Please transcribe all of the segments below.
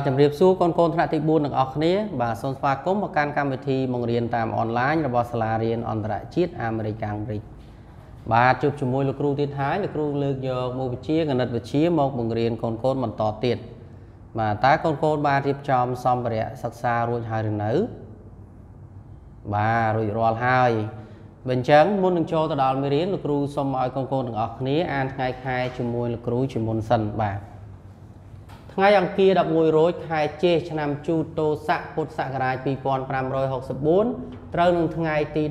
បាទជំរាបសួរកូនកូនថ្នាក់ទី4ទាំងអស់គ្នាបាទសូមស្វាគមន៍មកកាន់កម្មវិធីបង្រៀនតាមអនឡាញរបស់សាលារៀនអន្តរជាតិអាមេរិកអាំងព្រិចបាទជួបជាមួយលោកគ្រូទៀតហើយលោកគ្រូលើកយកមុខវិជ្ជាគណិតវិទ្យាមកបង្រៀនកូនកូនបន្តទៀតបាទតើកូនកូនបានរៀបចំសម្ភារៈសិក្សារួចហើយឬនៅ បាទរួចរាល់ហើយបើអញ្ចឹងមុននឹងចូលទៅដល់មេរៀនលោកគ្រូសូមឲ្យកូនកូនទាំងអស់គ្នាអានថ្ងៃខែជាមួយលោកគ្រូជាមុនសិនបាទ ថ្ងៃអង្គារ11រោចខែចេសឆ្នាំជូតោស័កពុទ្ធសករាជ2564ត្រូវនឹងថ្ងៃទី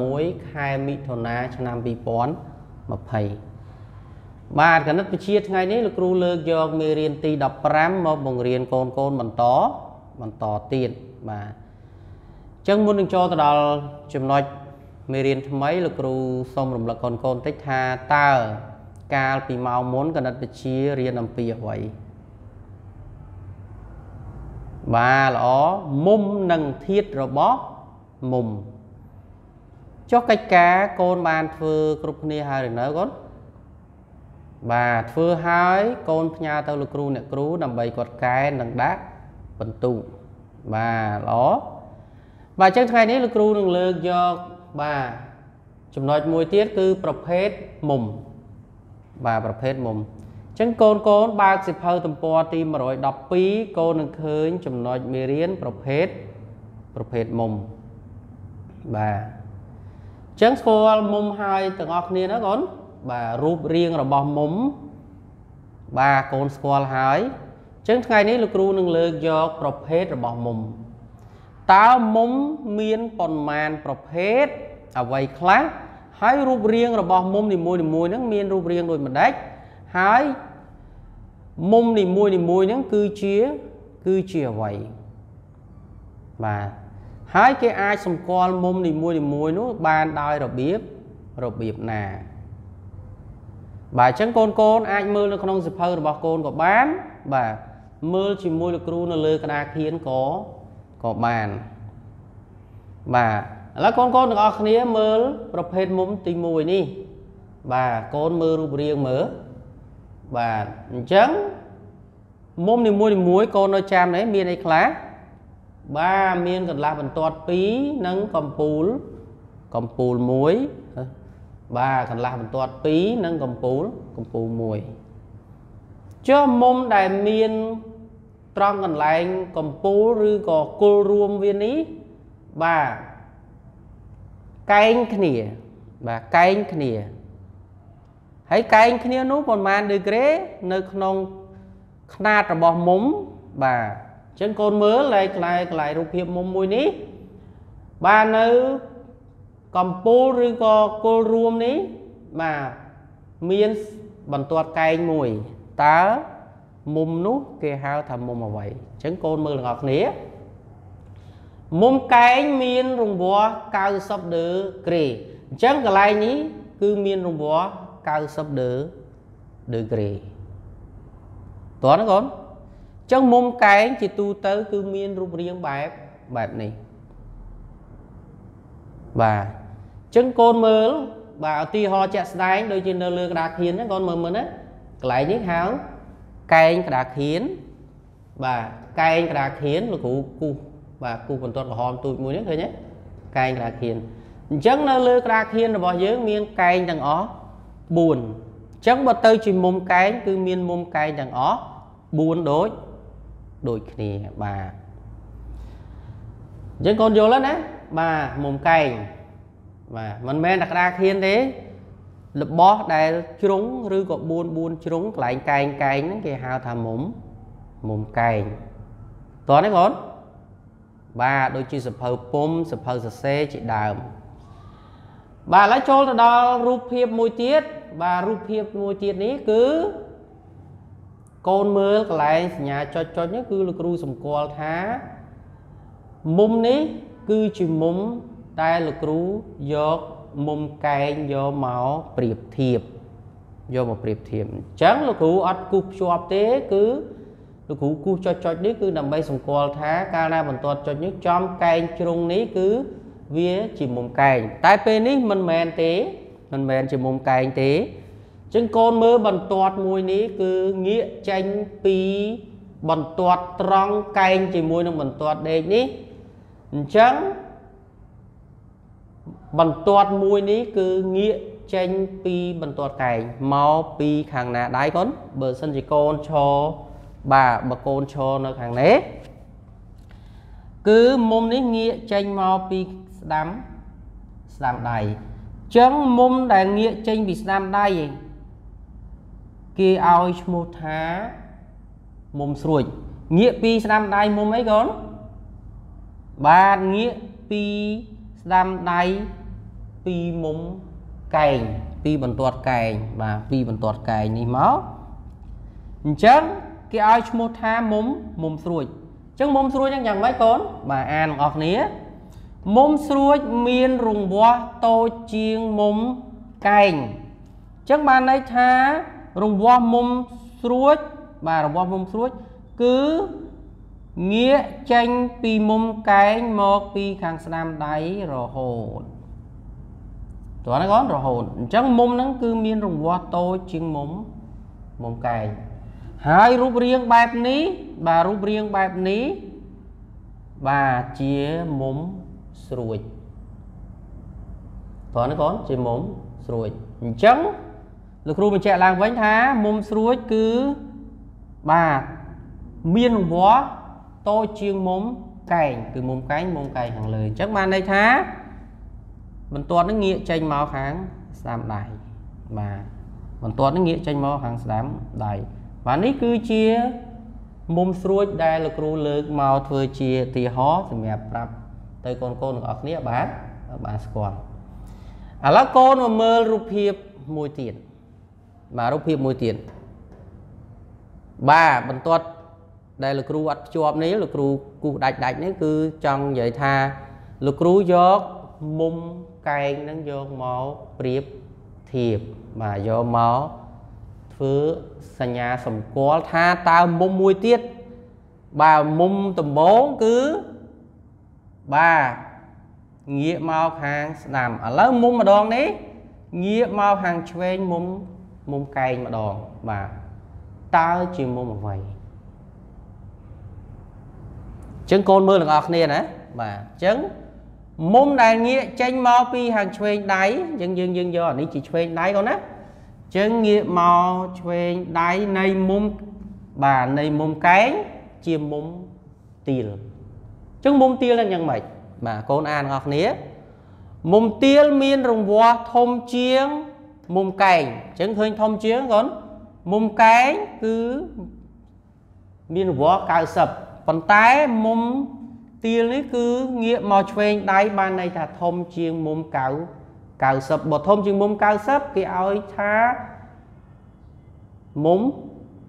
16ខែមិថុនាឆ្នាំ2020បាទគណិតវិទ្យាថ្ងៃនេះលោកគ្រូលើកយកមេរៀនទី15មកបង្រៀនកូនកូនបន្តបន្តទៀតបាទអញ្ចឹងមុននឹងចូលទៅដល់ចំណុចមេរៀនថ្មីលោកគ្រូសូមរំលឹកកូនកូនតិចថាតើកាលពីម៉ោងមុនគណិតវិទ្យារៀនអំពីអ្វី បាទល្អមុំនិងធាតរបស់មុំចុះកិច្ចការកូនបានធ្វើគ្រប់គ្នាហើយឬនៅកូនបាទធ្វើហើយកូនផ្ញើទៅលោកគ្រូអ្នកគ្រូដើម្បីគាត់កែនិងដាក់បន្ទុកបាទល្អបាទអញ្ចឹងថ្ងៃនេះលោកគ្រូនឹងលើកយកបាទចំណុចមួយទៀតគឺប្រភេទមុំបាទប្រភេទមុំអញ្ចឹងកូនកូនបើកសិភៅទំព័រទី112កូននឹងឃើញចំណុចមេរៀនប្រភេទប្រភេទមុំបាទអញ្ចឹងស្គាល់មុំហើយទាំងអស់គ្នាណាកូនបាទរូបរាងរបស់មុំបាទកូនស្គាល់ហើយអញ្ចឹងថ្ងៃនេះលោកគ្រូនឹងលើកយកប្រភេទរបស់មុំតើមុំមានប៉ុន្មានប្រភេទអ្វីខ្លះហើយរូបរាងរបស់មុំនីមួយៗហ្នឹងមានរូបរាងដូចម្ដេច ហើយមុំនីមួយនីមួយហ្នឹងគឺជាគឺជាអ្វីបាទហើយគេអាចសម្គាល់មុំនីមួយនីមួយនោះបានដោយរបៀបរបៀបណា បាទអញ្ចឹងកូនកូនអាចមើលនៅក្នុងសិភៅរបស់កូនក៏បាន បាទមើលជាមួយលោកគ្រូនៅលើក្តារខៀនក៏ក៏បានបាទឥឡូវកូនកូនទាំងអស់គ្នាមើលប្រភេទមុំទី1នេះ បាទកូនមើលរូបរាងមើល បាទអញ្ចឹងមុំនីមួយនីមួយកូននៅចាំនេះមានអីខ្លះបាទមានកន្លះបន្ទាត់2និងកំពូលកំពូល1បាទកន្លះបន្ទាត់2និងកំពូលកំពូល1ចុះមុំដែលមានត្រង់កន្លែងកំពូលឬក៏គល់រួមវានេះបាទកែងគ្នាបាទកែងគ្នា ហើយកែងគ្នានោះប្រហែលដឺក្រេនៅក្នុងຂ្នាតរបស់មុំបាទអញ្ចឹងកូនមើលលេខកន្លែងកន្លែងរូបភាពមុំមួយនេះបាទនៅកំពូលឬក៏គល់រួមនេះបាទមានបន្ទាត់កែងមួយតើមុំនោះគេហៅថាមុំអ្វីអញ្ចឹងកូនមើលទាំងអស់គ្នាមុំកែងមានរង្វាស់90ដឺក្រេអញ្ចឹងកន្លែងនេះគឺមានរង្វាស់ 90ដឺដឺក្រេតោះណាកូនអញ្ចឹងមុំកែងជាទូទៅ គឺមានរូបរាងបែបបែបនេះបាទអញ្ចឹងកូនមើលបាទឧទាហរណ៍ជាក់ស្ដែងដូចជានៅលើក្តារខៀនហ្នឹងកូនមើលមើលណាកន្លែងនេះហៅកែងក្តារខៀនបាទកែងក្តារខៀនលោកគ្រូគូសបាទគូសបន្ទាត់ក្រហមទូចមួយនេះឃើញទេកែងក្តារខៀនអញ្ចឹងនៅលើក្តារខៀនរបស់យើងមានកែងទាំងអស់ 4អញ្ចឹងបើទៅជាមុំកែងគឺមានមុំកែងទាំងអស់4ដូចដូចគ្នាបាទអញ្ចឹងកូនយល់ហើយណាបាទមុំកែងបាទមិនមែនតែក្តារខៀនទេរបស់ដែលជ្រុងឬក៏4 4ជ្រុងកន្លែងកែងកែងហ្នឹងគេហៅថាមុំមុំកែងតោះនេះកូនបាទដូចជាសភៅពុំសភៅសរសេរជាដើម បាទឥឡូវចូលទៅដល់រូបភាពមួយទៀតបាទរូបភាពមួយទៀតនេះគឺកូនមើលកន្លែងសញ្ញាចុចចុចនេះគឺលោកគ្រូសម្គាល់ថាមុំនេះគឺជាមុំដែលលោកគ្រូយកមុំកែងយកមកប្រៀបធៀបយកមកប្រៀបធៀបអញ្ចឹងលោកគ្រូអត់គូសភ្ជាប់ទេ គឺលោកគ្រូគូសចុចចុចនេះគឺដើម្បីសម្គាល់ថាកាលណាបន្ទាត់ចុចនេះចំកែងជ្រុងនេះគឺ វាជាមុំកែងតែពេលនេះមិនមែនទេមិនមែនជាមុំកែងទេចឹងកូនមើលបន្ទាត់មួយនេះគឺងាកចេញពីបន្ទាត់ត្រង់កែងជាមួយនឹងបន្ទាត់ដេកនេះអញ្ចឹងបន្ទាត់មួយនេះគឺងាកចេញពីបន្ទាត់កែងមកពីខាងណាដៃកូនបើសិនជាកូនឈរបាទបើកូនឈរនៅខាងនេះគឺមុំនេះងាកចេញមកពី ស្ដាំស្ដាំដៃចឹងមុំដែលងាកចេញពីស្ដាំដៃគេឲ្យឈ្មោះថាមុំស្រួចងាកពីស្ដាំដៃមុំអីកូនបាទងាកពីស្ដាំដៃពីមុំកែងពីបន្ទាត់កែងបាទពីបន្ទាត់កែងនេះមកអញ្ចឹងគេឲ្យឈ្មោះថាមុំមុំស្រួចអញ្ចឹងមុំស្រួចយ៉ាងម៉េចកូនបាទអានបងប្អូនគ្នា មុំស្រួចមានរង្វាស់តូចជាងមុំកែងអញ្ចឹងបានន័យថារង្វាស់មុំស្រួចបាទរង្វាស់មុំស្រួចគឺងាកចេញពីមុំកែងមកពីខាងស្ដាំដៃរហូតតើណាកូនរហូតអញ្ចឹងមុំហ្នឹងគឺមានរង្វាស់តូចជាងមុំមុំកែងហើយរូបរាងបែបនេះបាទរូបរាងបែបនេះបាទជាមុំ ស្រួចតើណាកូនជាមុំស្រួចអញ្ចឹងលោកគ្រូបញ្ជាក់ឡើងវិញថាមុំស្រួចគឺបាទមានរង្វាស់តូចជាងមុំកែងគឺមុំកែងមុំកែងខាងលើអញ្ចឹងបានន័យថាបន្ទាត់នឹងងាកចេញមកខាងស្ដាំដៃបាទបន្ទាត់នឹងងាកចេញមកខាងស្ដាំដៃបាទនេះគឺជាមុំស្រួចដែលលោកគ្រូលើកមកធ្វើជាទីហោសម្រាប់ប្រាប់ ទៅកូនកូនទាំងអស់គ្នាបាទបានស្គាល់ឥឡូវកូនមកមើលរូបភាពមួយទៀតបាទរូបភាពមួយទៀតបាទបន្ទាត់ដែលលោកគ្រូអត់ភ្ជាប់នេះលោកគ្រូគូសដាច់ដាច់នេះគឺចង់និយាយថាលោកគ្រូយកមុំកែងហ្នឹងយកមកប្រៀបធៀបបាទយកមកធ្វើសញ្ញាសម្គាល់ថាតើមុំមួយទៀតបាទមុំដំបងគឺ បាទងាកមកខាងស្ដាំឥឡូវមុំម្ដងនេះងាកមកខាងឆ្វេងមុំមុំកែងម្ដងបាទតើជាមុំអ្វីចឹងកូនមើលទាំងអស់គ្នាណាបាទចឹងមុំដែលងាកចេញមកពីខាងឆ្វេងដៃចឹងយើងយើងយកអានេះជាឆ្វេងដៃកូនណាចឹងងាកមកឆ្វេងដៃនៃមុំបាទនៃមុំកែងជាមុំទៀល ចឹងមុំទៀលហ្នឹងយ៉ាងម៉េចបាទកូនអានទាំងអស់គ្នាមុំទៀលមានរង្វាស់ធំជាងមុំកែងចឹងឃើញធំជាងកូនមុំកែងគឺមានរង្វាស់90ប៉ុន្តែមុំទៀលនេះគឺងាកមកឆ្វេងដៃបានន័យថាធំជាងមុំ9 90បើធំជាងមុំ90គេឲ្យថាមុំ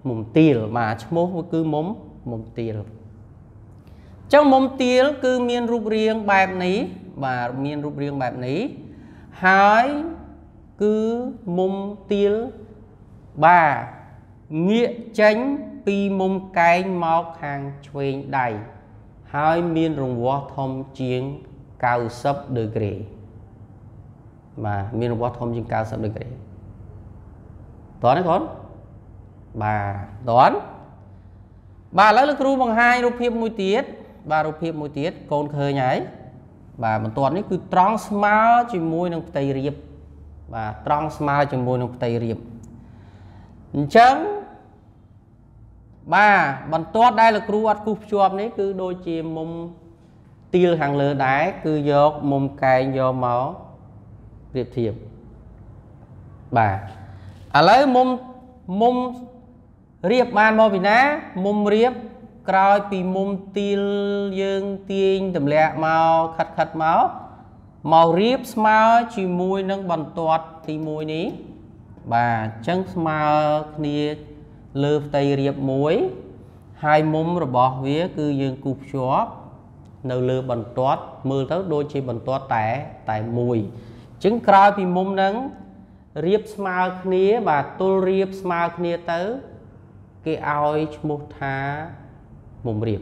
មុំទៀលបាទឈ្មោះគឺមុំមុំទៀល ចឹងមុំទៀលគឺមានរូបរាងបែបនេះបាទមានរូបរាងបែបនេះហើយគឺមុំទៀលបាទងាកចេញពីមុំកែងមកខាងឆ្វេងដៃហើយមានរង្វាស់ធំជាង90ដឺក្រេបាទមានរង្វាស់ធំជាង90ដឺក្រេតើណាកូនបាទតន់បាទឥឡូវលោកគ្រូបង្ហាញរូបភាពមួយទៀត បាទរូបភាពមួយទៀតកូនឃើញហើយបាទបន្ទាត់នេះគឺត្រង់ស្មើជាមួយនឹងផ្ទៃរាបបាទត្រង់ស្មើជាមួយនឹងផ្ទៃរាបអញ្ចឹងបាទបន្ទាត់ដែលលោកគ្រូអត់គូសភ្ជាប់នេះគឺដូចជាមុំទៀលខាងលើដែរគឺយកមុំកែងយកមកប្រៀបធៀបបាទឥឡូវមុំមុំរៀបបានមកពីណាមុំរៀប ក្រោយពីមុំទៀលយើងទាញទម្លាក់មកខិតខិតមកមករៀបស្មើជាមួយនឹងបន្ទាត់ទី1នេះបាទអញ្ចឹងស្មើគ្នាលើផ្ទៃរាបមួយហើយមុំរបស់វាគឺយើងគូសភ្ជាប់នៅលើបន្ទាត់មើលទៅដូចជាបន្ទាត់តែតែមួយអញ្ចឹងក្រោយពីមុំហ្នឹងរៀបស្មើគ្នាបាទទល់រៀបស្មើគ្នាទៅ គេឲ្យឈ្មោះថា មុំរៀប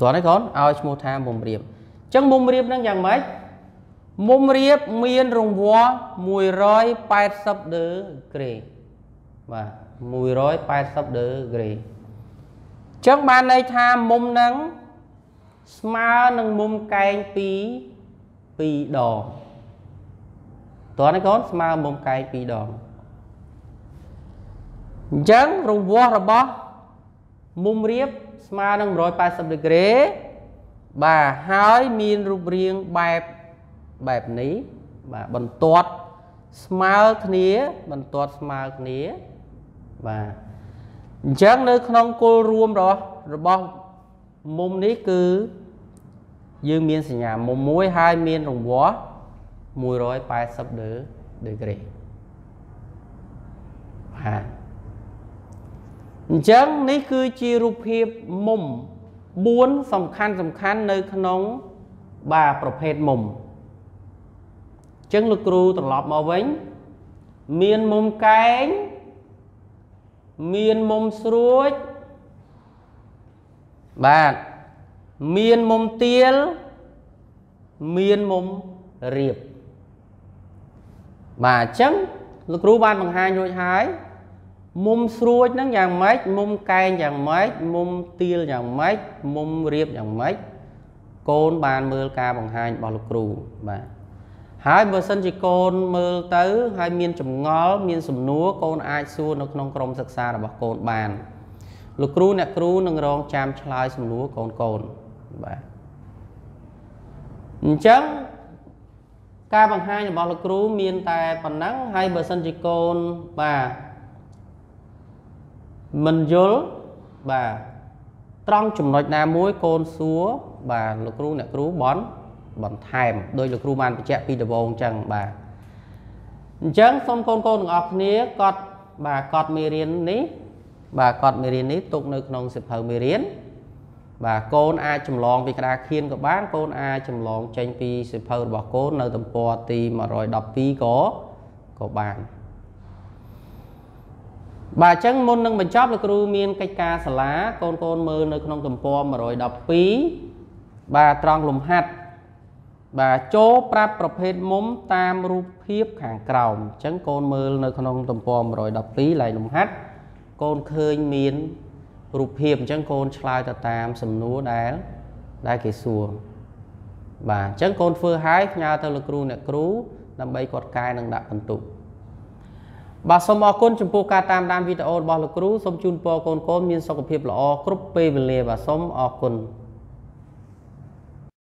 តោះនេះកូនឲ្យឈ្មោះថាមុំរៀបអញ្ចឹងមុំរៀបហ្នឹងយ៉ាងម៉េចមុំរៀបមានរង្វាស់180ដឺក្រេបាទ180ដឺក្រេចឹងបានន័យថាមុំហ្នឹងស្មើនឹងមុំកែង2 2ដងតើនេះកូនស្មើមុំកែង2ដងអញ្ចឹងរង្វាស់របស់ មុំរៀបស្មើនឹង180ដឺក្រេបាទហើយមានរូបរាងបែបបែបនេះបាទបន្ទាត់ស្មើគ្នា បន្ទាត់ស្មើគ្នាបាទអញ្ចឹងនៅក្នុងគល់រួមរបស់របស់មុំនេះគឺយើងមានសញ្ញាមុំមួយហើយមានរង្វាស់180ដឺដឺក្រេបាទ អញ្ចឹងនេះគឺជារូបភាពមុំ4សំខាន់សំខាន់នៅក្នុងបាទប្រភេទមុំអញ្ចឹងលោកគ្រូត្រឡប់មកវិញ មានមុំកែងមានមុំស្រួចបាទមានមុំទៀលមានមុំរៀបបាទអញ្ចឹងលោកគ្រូបានបង្ហាញរួចហើយ មុំស្រួចហ្នឹងយ៉ាងម៉េចមុំកែងយ៉ាងម៉េចមុំទៀលយ៉ាងម៉េចមុំរៀបយ៉ាងម៉េចកូនបានមើលការបង្ហាញរបស់លោកគ្រូបាទហើយបើសិនជាកូនមើលទៅ ហើយមានចម្ងល់មានសំណួរកូនអាចសួរនៅក្នុងក្រុមសិក្សារបស់កូនបានលោកគ្រូអ្នកគ្រូនឹងរងចាំឆ្លើយសំណួរកូនកូនបាទអញ្ចឹងការបង្ហាញរបស់លោកគ្រូមានតែប៉ុណ្ណឹងហើយបើសិនជាកូនបាទ មិនយល់បាទត្រង់ចំណុចណាមួយកូនសួរបាទលោកគ្រូអ្នកគ្រូបនបន្ថែមដោយលោកគ្រូបានបញ្ជាក់ពីដំបូងអញ្ចឹងបាទអញ្ចឹងសូមកូនកូនទាំងអស់គ្នាកត់បាទកត់មេរៀននេះបាទកត់មេរៀននេះទុកនៅក្នុងសិភៅមេរៀនបាទកូនអាចចម្លងពីក្តារខៀនក៏បានកូនអាចចម្លងចេញពីសិភៅរបស់កូននៅទំព័រទី112ក៏ក៏បាន បាទអញ្ចឹងមុននឹងបញ្ចប់លោកគ្រូមានកិច្ចការសាលាកូនកូនមើលនៅក្នុងទំព័រ112បាទត្រង់លំហាត់បាទចូលប្រាប់ប្រភេទមុំតាមរូបភាពខាងក្រោមអញ្ចឹងកូនមើលនៅក្នុងទំព័រ112ឡៃលំហាត់កូនឃើញមានរូបភាពអញ្ចឹងកូនឆ្លើយទៅតាមសំណួរដែលដែលគេសួរបាទអញ្ចឹងកូនធ្វើឲ្យផ្ញើទៅលោកគ្រូអ្នកគ្រូដើម្បីគាត់កែនិងដាក់បន្ទុក បាទសូមអរគុណចំពោះការតាមដានវីដេអូរបស់លោកគ្រូសូមជូនពរកូនកូនមានសុខភាពល្អគ្រប់ពេលវេលាបាទសូមអរគុណ